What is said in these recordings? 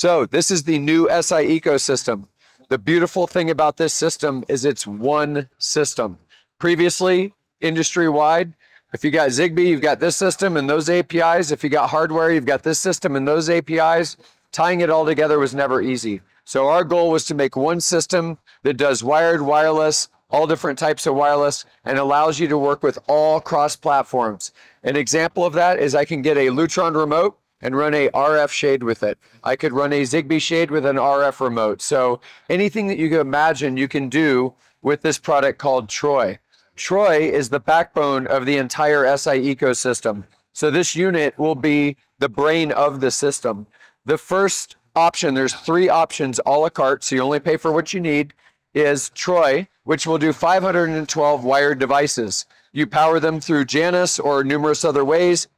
So this is the new SI ecosystem. The beautiful thing about this system is it's one system. Previously, industry-wide, if you got Zigbee, you've got this system and those APIs. If you got hardware, you've got this system and those APIs. Tying it all together was never easy. So our goal was to make one system that does wired, wireless, all different types of wireless, and allows you to work with all cross platforms. An example of that is I can get a Lutron remote and run a RF shade with it. I could run a Zigbee shade with an RF remote. So anything that you can imagine you can do with this product called Troy. Troy is the backbone of the entire SI ecosystem. So this unit will be the brain of the system. The first option, there's three options a la carte, so you only pay for what you need, is Troy, which will do 512 wired devices. You power them through Janus or numerous other ways,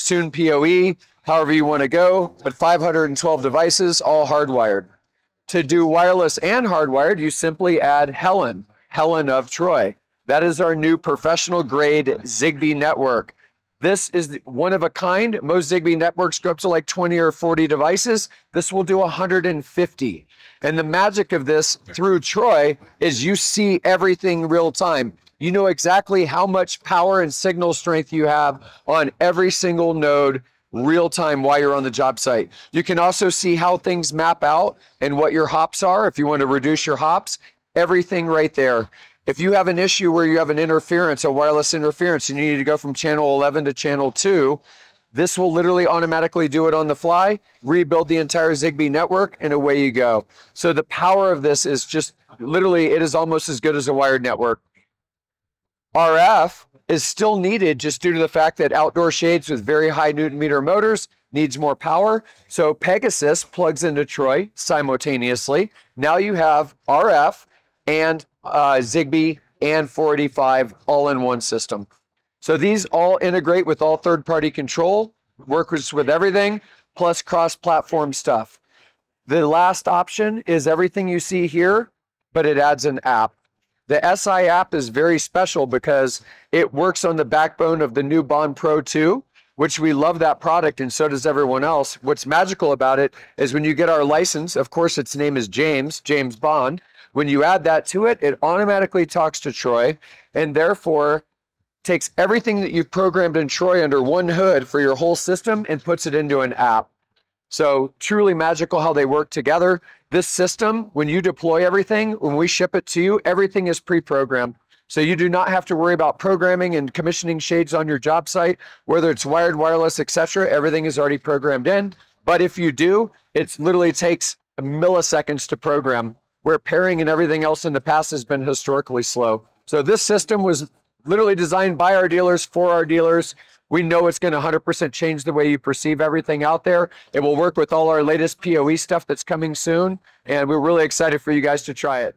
soon PoE, however you want to go, but 512 devices, all hardwired. To do wireless and hardwired, you simply add Helen, Helen of Troy. That is our new professional grade Zigbee network. This is one of a kind. Most Zigbee networks go up to like 20 or 40 devices. This will do 150. And the magic of this through Troy is you see everything real time. You know exactly how much power and signal strength you have on every single node real time while you're on the job site. You can also see how things map out and what your hops are if you want to reduce your hops. Everything right there. If you have an issue where you have an interference, a wireless interference, and you need to go from channel 11 to channel 2, this will literally automatically do it on the fly, rebuild the entire Zigbee network, and away you go. So the power of this is just literally, it is almost as good as a wired network. RF is still needed just due to the fact that outdoor shades with very high Newton meter motors needs more power. So Pegasus plugs into Troy simultaneously. Now you have RF and uh, Zigbee, and 485 all in one system. So these all integrate with all third party control, works with everything, plus cross platform stuff. The last option is everything you see here, but it adds an app. The SI app is very special because it works on the backbone of the new Bond Pro 2, which we love that product and so does everyone else. What's magical about it is when you get our license, of course, its name is James, James Bond. When you add that to it, it automatically talks to Troy and therefore takes everything that you've programmed in Troy under one hood for your whole system and puts it into an app. So truly magical how they work together. This system, when you deploy everything, when we ship it to you, everything is pre-programmed. So you do not have to worry about programming and commissioning shades on your job site, whether it's wired, wireless, etc. Everything is already programmed in. But if you do, it literally takes milliseconds to program where pairing and everything else in the past has been historically slow. So this system was literally designed by our dealers for our dealers. We know it's going to 100% change the way you perceive everything out there. It will work with all our latest PoE stuff that's coming soon. And we're really excited for you guys to try it.